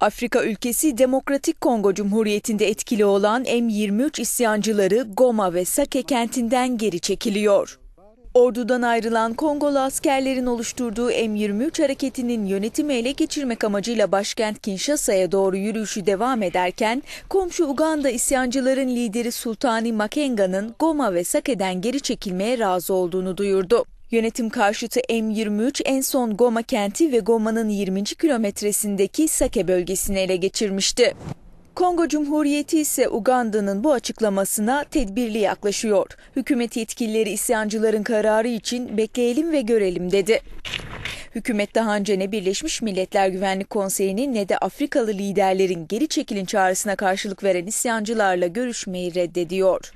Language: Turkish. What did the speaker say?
Afrika ülkesi Demokratik Kongo Cumhuriyeti'nde etkili olan M23 isyancıları Goma ve Sake kentinden geri çekiliyor. Ordudan ayrılan Kongolu askerlerin oluşturduğu M23 hareketinin yönetimi ele geçirmek amacıyla başkent Kinshasa'ya doğru yürüyüşü devam ederken, komşu Uganda isyancıların lideri Sultani Makenga'nın Goma ve Sake'den geri çekilmeye razı olduğunu duyurdu. Yönetim karşıtı M23 en son Goma kenti ve Goma'nın 20. kilometresindeki Sake bölgesini ele geçirmişti. Kongo Cumhuriyeti ise Uganda'nın bu açıklamasına tedbirli yaklaşıyor. Hükümet yetkilileri isyancıların kararı için bekleyelim ve görelim dedi. Hükümet daha önce ne Birleşmiş Milletler Güvenlik Konseyi'nin ne de Afrikalı liderlerin geri çekilin çağrısına karşılık veren isyancılarla görüşmeyi reddediyor.